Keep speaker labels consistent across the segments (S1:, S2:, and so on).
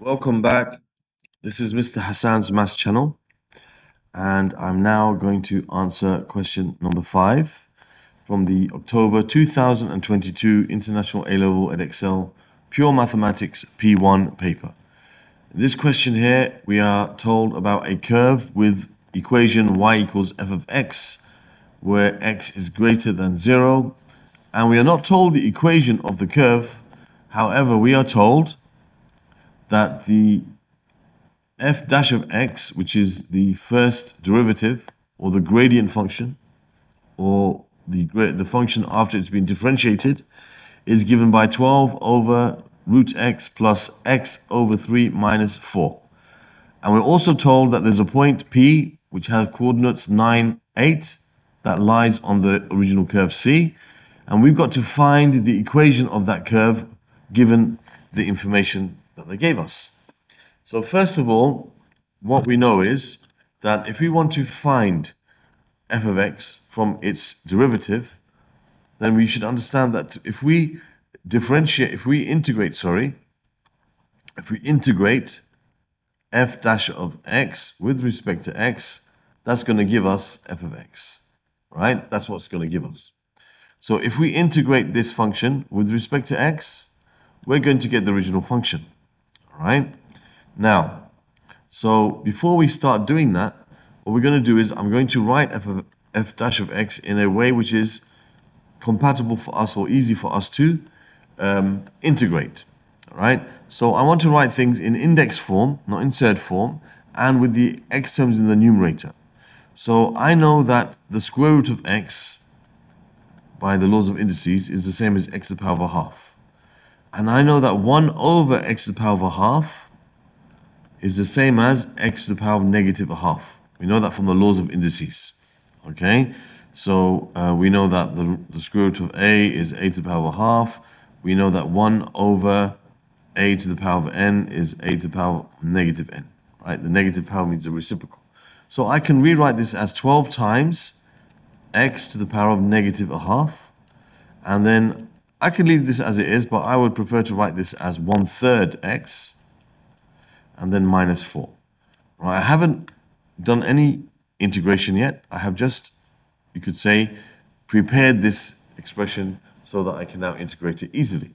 S1: Welcome back. This is Mr. Hassaan's Maths channel, and I'm now going to answer question number five from the October 2022 International A-Level Edexcel Pure Mathematics P1 paper. In this question here, we are told about a curve with equation y equals f of x, where x is greater than zero, and we are not told the equation of the curve. However, we are told that the f dash of x, which is the first derivative or the gradient function, or the, the function after it's been differentiated, is given by 12 over root x plus x over 3 minus 4. And we're also told that there's a point P which has coordinates 9, 8 that lies on the original curve C. And we've got to find the equation of that curve given the information that they gave us. So first of all, what we know is that if we want to find f of x from its derivative, then we should understand that if we differentiate, if we integrate, sorry, if we integrate f dash of x with respect to x, that's going to give us f of x, right? That's what's going to give us. So if we integrate this function with respect to x, we're going to get the original function right? Now, so before we start doing that, what we're going to do is I'm going to write f, of, f dash of x in a way which is compatible for us or easy for us to um, integrate, right? So I want to write things in index form, not in surd form, and with the x terms in the numerator. So I know that the square root of x by the laws of indices is the same as x to the power of a half. And I know that 1 over x to the power of a half is the same as x to the power of negative a half. We know that from the laws of indices. Okay, so uh, we know that the, the square root of a is a to the power of a half. We know that 1 over a to the power of n is a to the power of negative n. Right, the negative power means the reciprocal. So I can rewrite this as 12 times x to the power of negative a half. And then I can leave this as it is, but I would prefer to write this as one third x and then minus 4. Right, I haven't done any integration yet. I have just, you could say, prepared this expression so that I can now integrate it easily.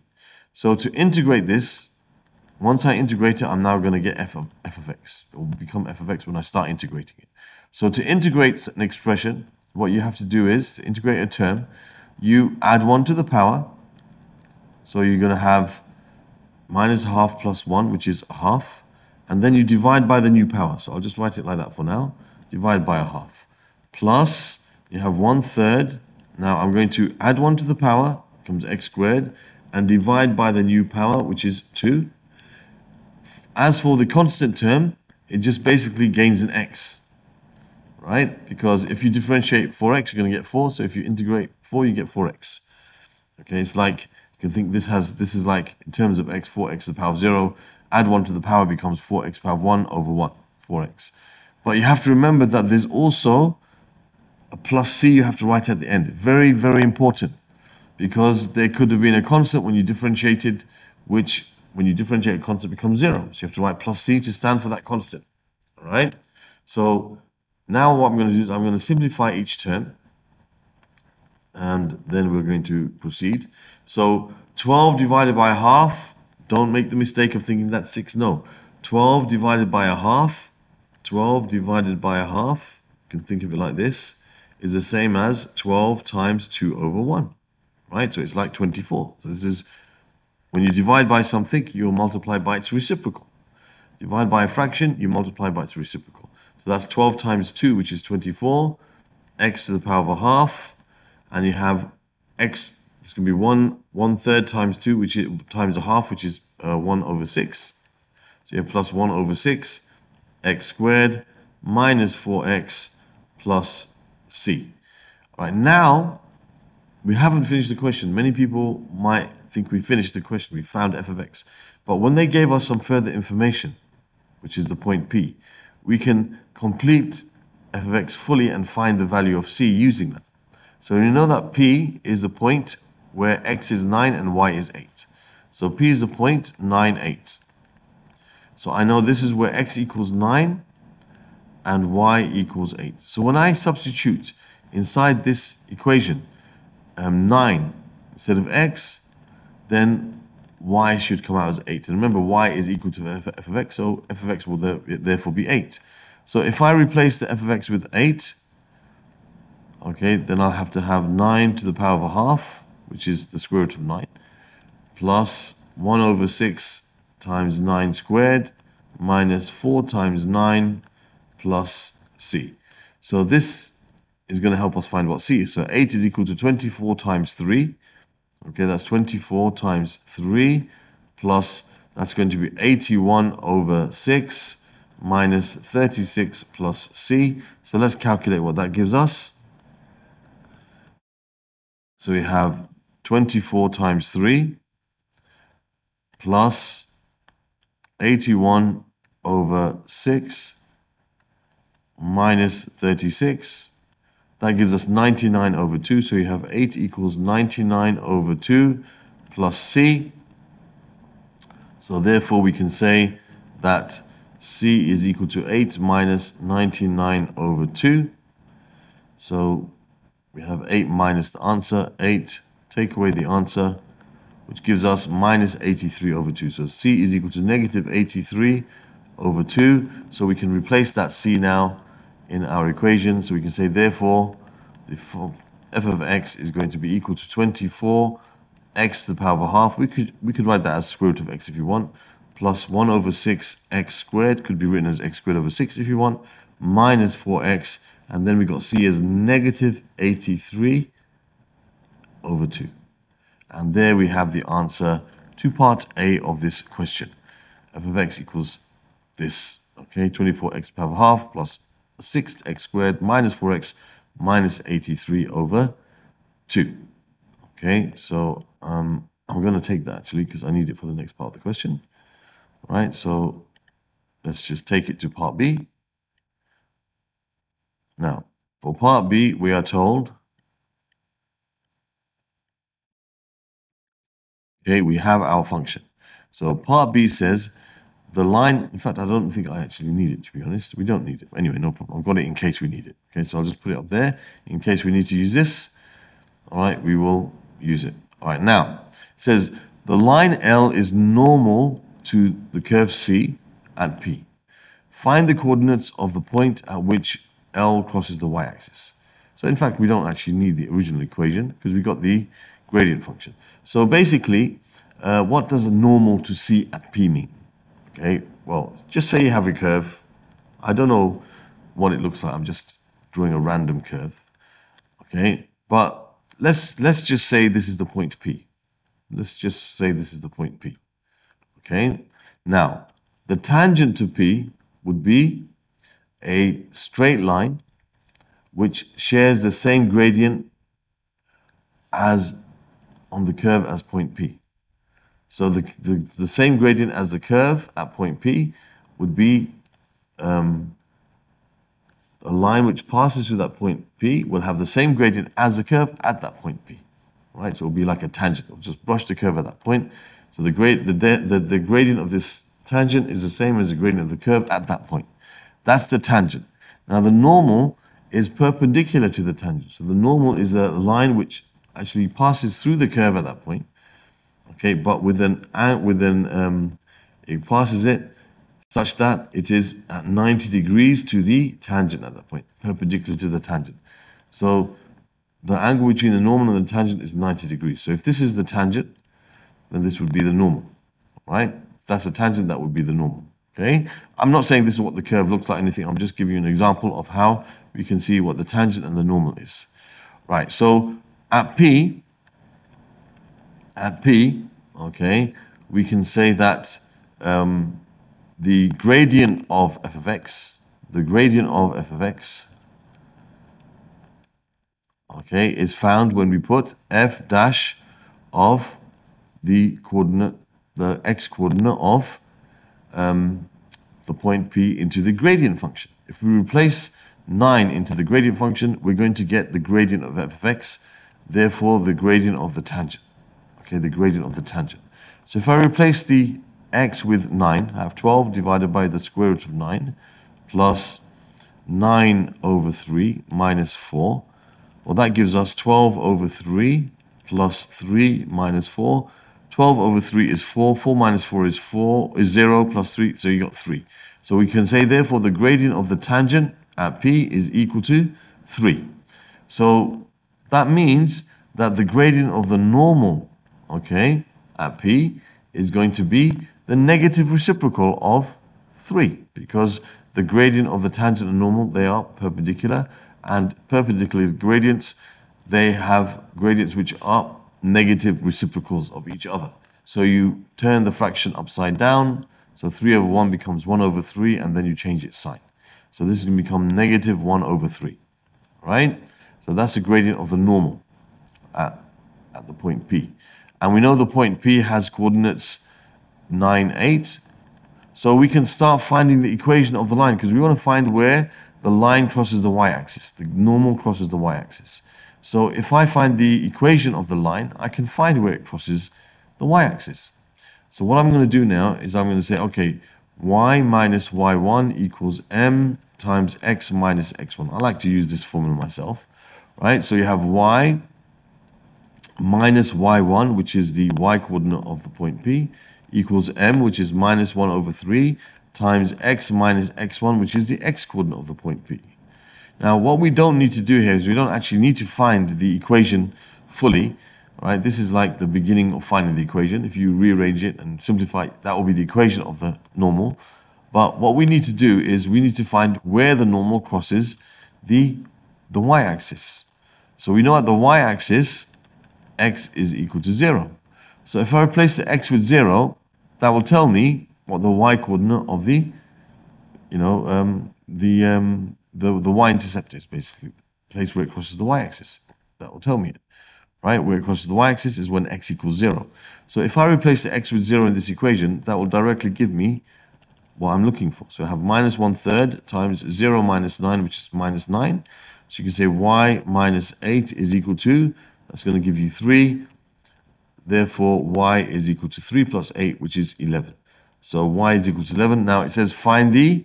S1: So to integrate this, once I integrate it, I'm now going to get f of, f of x. It will become f of x when I start integrating it. So to integrate an expression, what you have to do is, to integrate a term, you add 1 to the power, so you're going to have minus half plus 1, which is half. And then you divide by the new power. So I'll just write it like that for now. Divide by a half. Plus, you have 1 third. Now I'm going to add 1 to the power, comes x squared, and divide by the new power, which is 2. As for the constant term, it just basically gains an x, right? Because if you differentiate 4x, you're going to get 4. So if you integrate 4, you get 4x. Okay, it's like can think this has this is like in terms of x, 4x to the power of 0. Add 1 to the power becomes 4x power of 1 over 1, 4x. But you have to remember that there's also a plus c you have to write at the end. Very, very important. Because there could have been a constant when you differentiated, which when you differentiate a constant becomes 0. So you have to write plus c to stand for that constant. All right? So now what I'm going to do is I'm going to simplify each term and then we're going to proceed. So 12 divided by half, don't make the mistake of thinking that's 6, no. 12 divided by a half, 12 divided by a half, you can think of it like this, is the same as 12 times 2 over 1, right? So it's like 24. So this is, when you divide by something, you multiply by its reciprocal. Divide by a fraction, you multiply by its reciprocal. So that's 12 times 2, which is 24, x to the power of a half, and you have x, going to be 1, 1 third times 2, which is times a half, which is uh, 1 over 6. So you have plus 1 over 6, x squared minus 4x plus c. All right, now we haven't finished the question. Many people might think we finished the question, we found f of x. But when they gave us some further information, which is the point p, we can complete f of x fully and find the value of c using that. So you know that P is a point where X is 9 and Y is 8. So P is a point 9, 8. So I know this is where x equals 9 and y equals 8. So when I substitute inside this equation um, 9 instead of x, then y should come out as 8. And remember, y is equal to f, f of x, so f of x will therefore be 8. So if I replace the f of x with 8, okay, then I'll have to have 9 to the power of a half, which is the square root of 9, plus 1 over 6 times 9 squared, minus 4 times 9 plus c. So this is going to help us find what c is. So 8 is equal to 24 times 3. Okay, that's 24 times 3 plus, that's going to be 81 over 6 minus 36 plus c. So let's calculate what that gives us. So we have 24 times 3 plus 81 over 6 minus 36. That gives us 99 over 2. So you have 8 equals 99 over 2 plus c. So therefore we can say that c is equal to 8 minus 99 over 2. So we have 8 minus the answer, 8, take away the answer, which gives us minus 83 over 2. So c is equal to negative 83 over 2. So we can replace that c now in our equation. So we can say, therefore, the f of x is going to be equal to 24 x to the power of a half. We could, we could write that as square root of x if you want, plus 1 over 6 x squared, could be written as x squared over 6 if you want, minus 4x, and then we got c as negative 83 over 2. And there we have the answer to part A of this question. f of x equals this, okay, 24x power half plus 6x squared minus 4x minus 83 over 2. Okay, so um, I'm going to take that actually because I need it for the next part of the question. All right, so let's just take it to part B. Now, for part B, we are told, okay, we have our function. So part B says the line, in fact, I don't think I actually need it, to be honest. We don't need it. Anyway, no problem. I've got it in case we need it. Okay, so I'll just put it up there. In case we need to use this, all right, we will use it. All right, now, it says the line L is normal to the curve C at P. Find the coordinates of the point at which L crosses the y-axis. So in fact, we don't actually need the original equation because we got the gradient function. So basically, uh, what does a normal to C at P mean? Okay, well, just say you have a curve. I don't know what it looks like. I'm just drawing a random curve. Okay, but let's let's just say this is the point P. Let's just say this is the point P. Okay, now the tangent to P would be a straight line which shares the same gradient as on the curve as point P. So the, the, the same gradient as the curve at point P would be um, a line which passes through that point P will have the same gradient as the curve at that point P. Right, so it'll be like a tangent. It'll just brush the curve at that point. So the, grade, the, the, the gradient of this tangent is the same as the gradient of the curve at that point. That's the tangent. Now the normal is perpendicular to the tangent. So the normal is a line which actually passes through the curve at that point okay, but with an, with an um, it passes it such that it is at 90 degrees to the tangent at that point, perpendicular to the tangent. So the angle between the normal and the tangent is 90 degrees. So if this is the tangent, then this would be the normal, right? If that's a tangent, that would be the normal, okay? I'm not saying this is what the curve looks like, anything. I'm just giving you an example of how we can see what the tangent and the normal is. Right, so at P, at P, okay, we can say that um, the gradient of f of x, the gradient of f of x, okay, is found when we put f dash of the coordinate, the x coordinate of um, the point P into the gradient function. If we replace 9 into the gradient function, we're going to get the gradient of f of x, therefore the gradient of the tangent okay, the gradient of the tangent. So if I replace the x with 9. I have 12 divided by the square root of 9 plus 9 over 3 minus 4. Well, that gives us 12 over 3 plus 3 minus 4. 12 over 3 is 4. 4 minus 4 is 4 is 0 plus 3. So you got 3. So we can say, therefore, the gradient of the tangent at P is equal to 3. So that means that the gradient of the normal, okay, at P is going to be the negative reciprocal of 3 because the gradient of the tangent and normal, they are perpendicular and perpendicular gradients, they have gradients which are negative reciprocals of each other. So you turn the fraction upside down, so 3 over 1 becomes 1 over 3 and then you change its sign. So this is going to become negative 1 over 3, right? So that's the gradient of the normal at, at the point P. And we know the point P has coordinates 9, 8. So we can start finding the equation of the line because we want to find where the line crosses the y-axis. The normal crosses the y-axis. So if I find the equation of the line, I can find where it crosses the y-axis. So what I'm going to do now is I'm going to say, okay, y minus y1 equals m times x minus x1. I like to use this formula myself, right? So you have y minus y1, which is the y coordinate of the point P, equals m, which is minus 1 over 3, times x minus x1, which is the x coordinate of the point P. Now, what we don't need to do here is we don't actually need to find the equation fully, right? This is like the beginning of finding the equation. If you rearrange it and simplify, that will be the equation of the normal. But what we need to do is we need to find where the normal crosses the, the y-axis. So we know at the y-axis, x is equal to 0. So if I replace the x with 0, that will tell me what the y coordinate of the, you know, um, the, um, the, the y-intercept is, basically. The place where it crosses the y-axis. That will tell me it. Right? Where it crosses the y-axis is when x equals 0. So if I replace the x with 0 in this equation, that will directly give me what I'm looking for. So I have minus 1 third times 0 minus 9, which is minus 9. So you can say y minus 8 is equal to that's going to give you 3. Therefore, y is equal to 3 plus 8, which is 11. So y is equal to 11. Now it says find the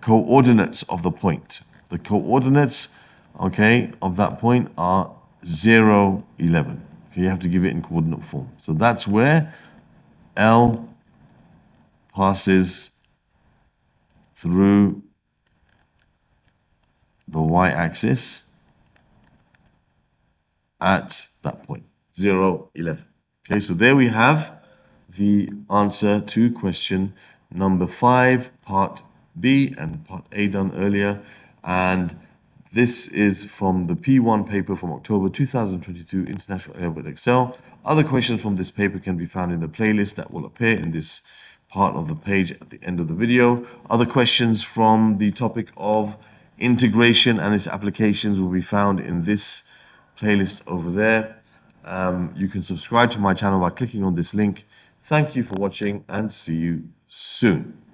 S1: coordinates of the point. The coordinates, okay, of that point are 0, 11. Okay, you have to give it in coordinate form. So that's where L passes through the y-axis at that point, 0, 11. Okay, so there we have the answer to question number 5, part B and part A done earlier. And this is from the P1 paper from October 2022, International A Level Edexcel. Other questions from this paper can be found in the playlist that will appear in this part of the page at the end of the video. Other questions from the topic of integration and its applications will be found in this playlist over there. Um, you can subscribe to my channel by clicking on this link. Thank you for watching and see you soon.